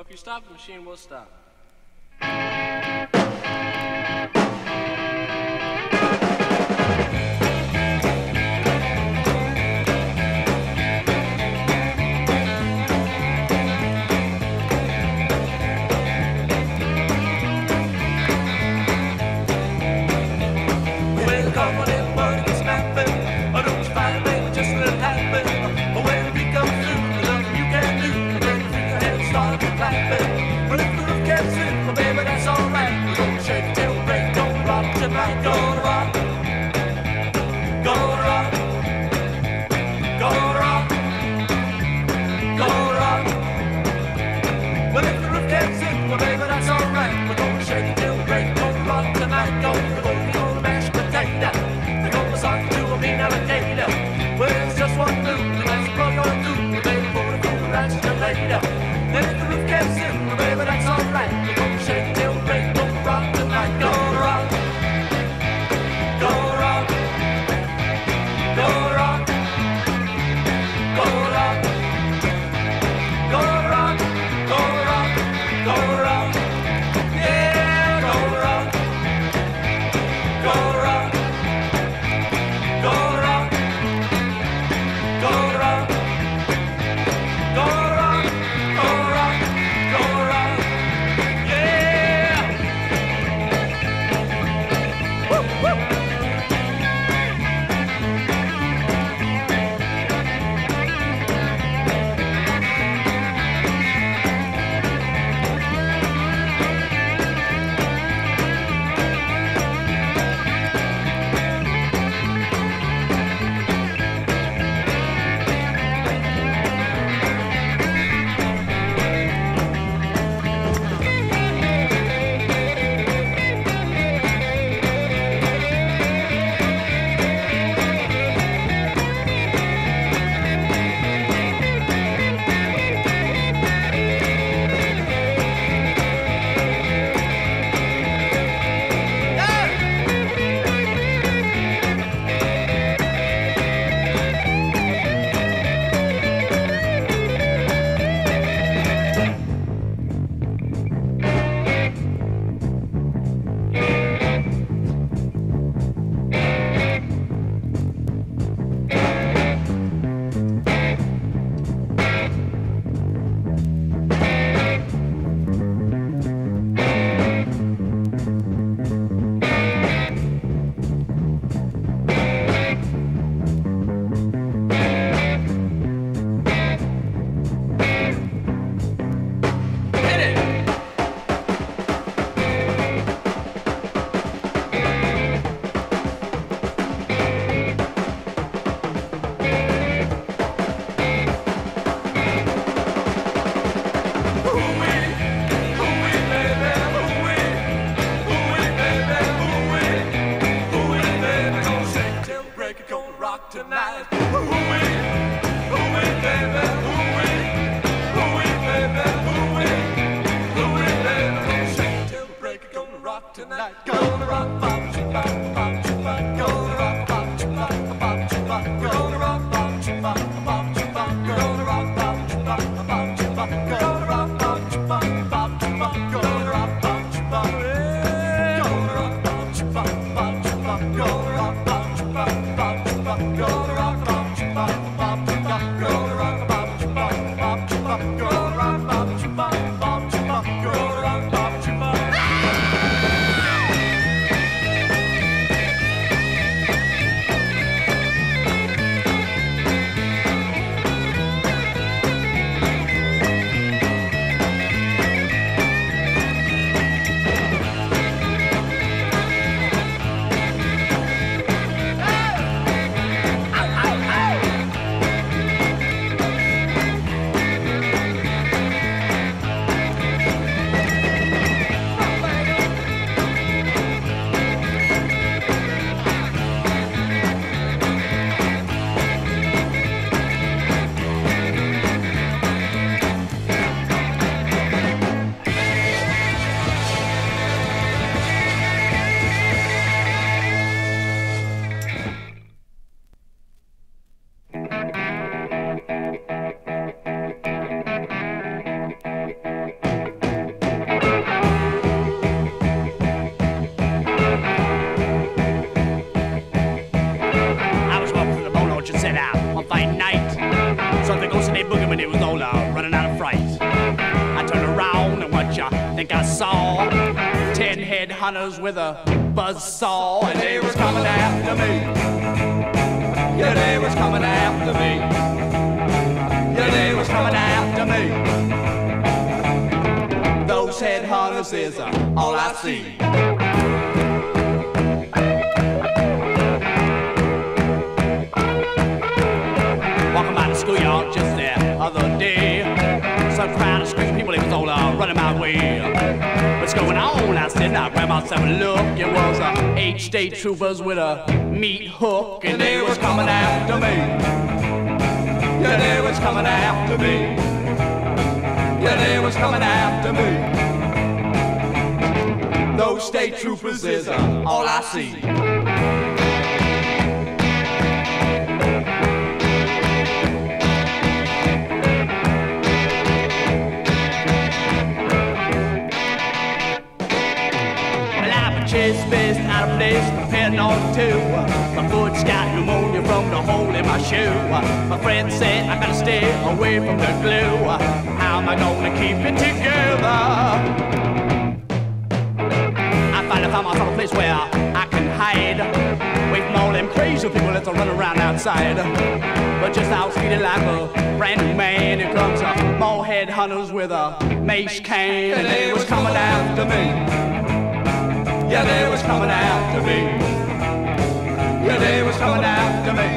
If you stop, the machine we'll stop. If the roof gives in, well, baby, that's alright. Saw, and they was coming after me. Yeah, they was coming after me. Yeah, they was coming after me. Those head hunters is uh, all I see. Walking by the schoolyard just the other day. Some crowd of screaming people, it was all uh, running my way. On? I said, I grabbed myself a look. It was uh, eight state troopers with a meat hook, and they was coming after me. Yeah, they was coming after me. Yeah, they was coming after me. Those state troopers is uh, all I see. Foot's got pneumonia from the hole in my shoe. My friend said I gotta stay away from the glue. How am I gonna keep it together? I finally found myself a place where I can hide away from all them crazy people that's running around outside. But just out speeding like a brand new man, here comes a more head hunters with a mace cane, and they was coming after me. Yeah, they was coming after me. Yeah, they was coming after me.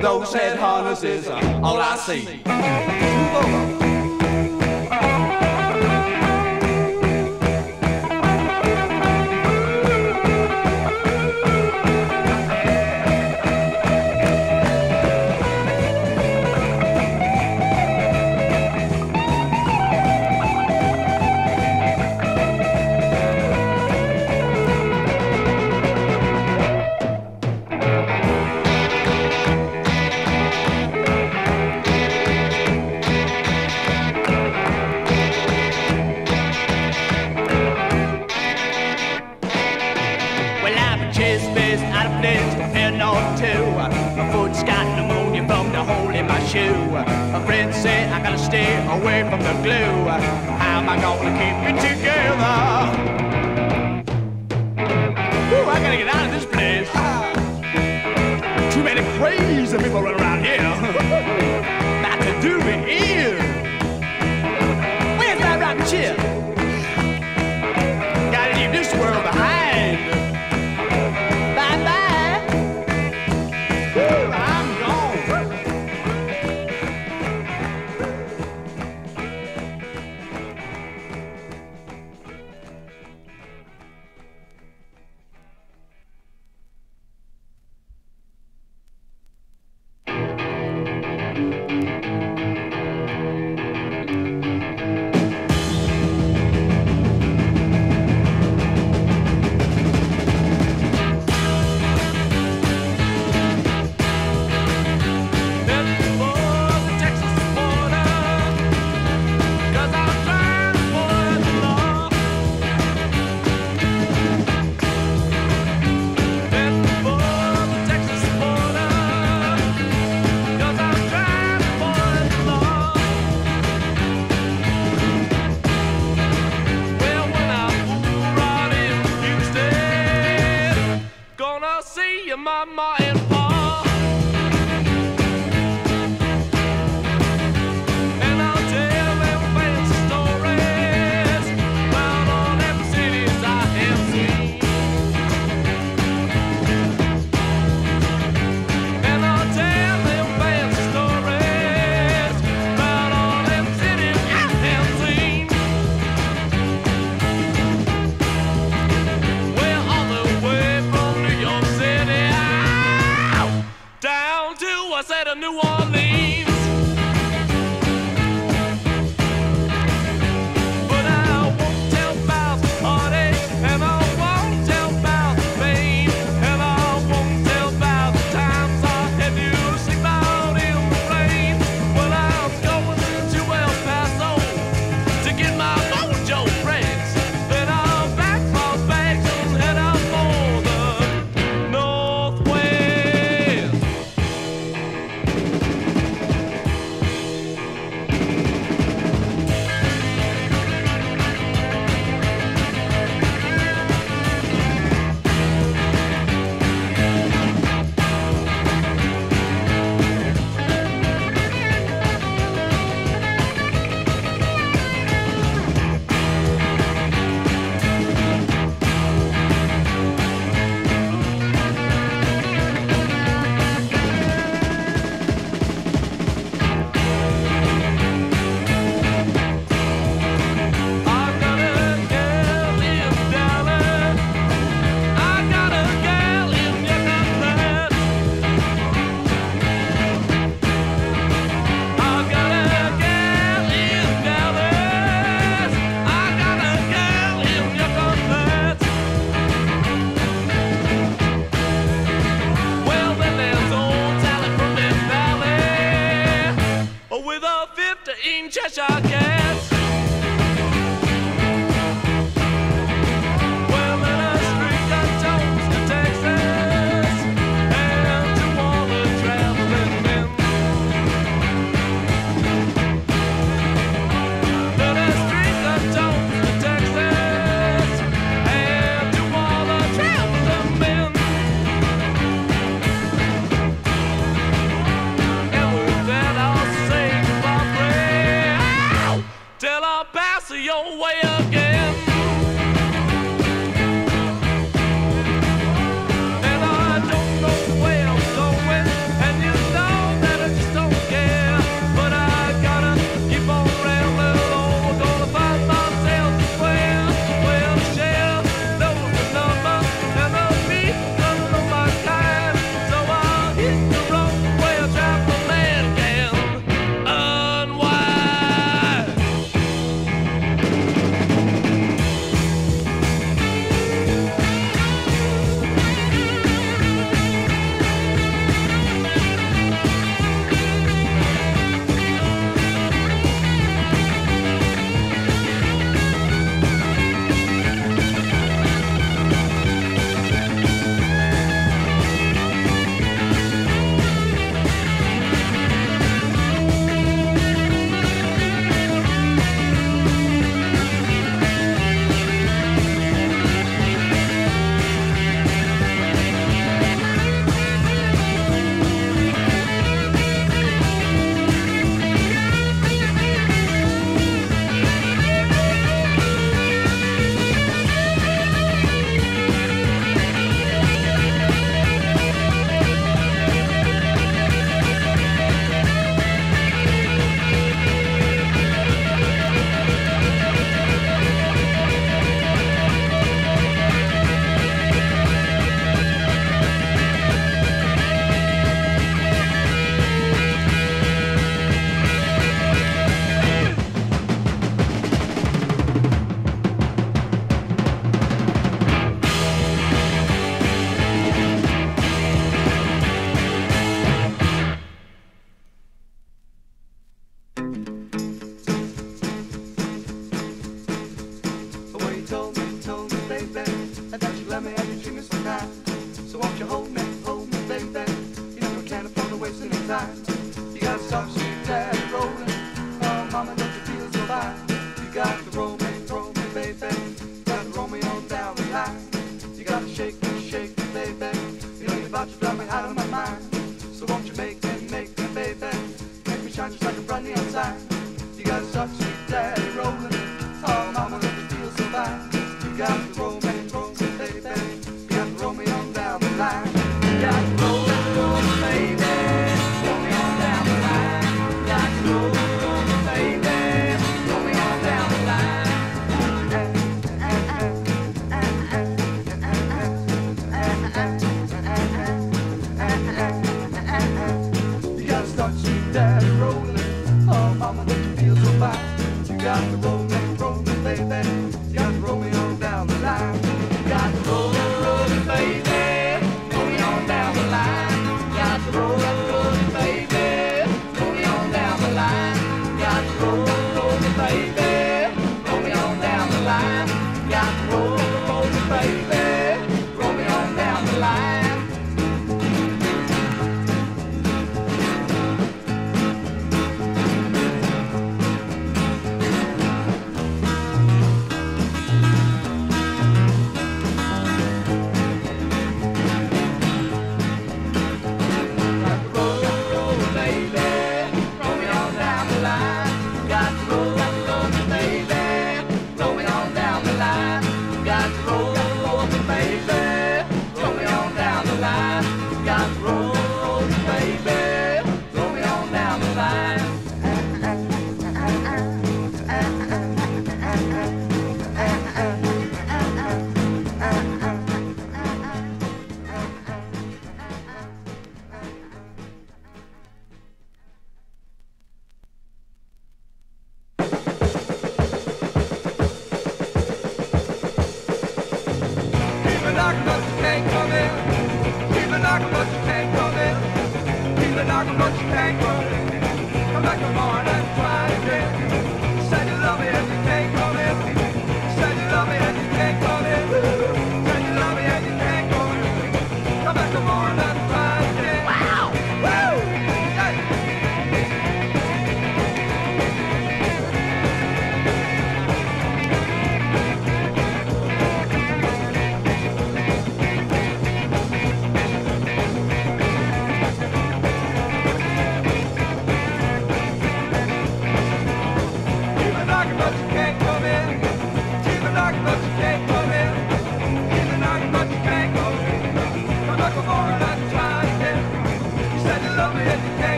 Those head hunters is uh, all I see. Move over.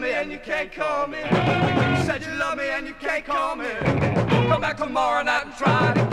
me and you can't call me. You said you love me and you can't call me. Come back tomorrow night and try it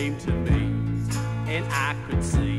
came to me, and I could see.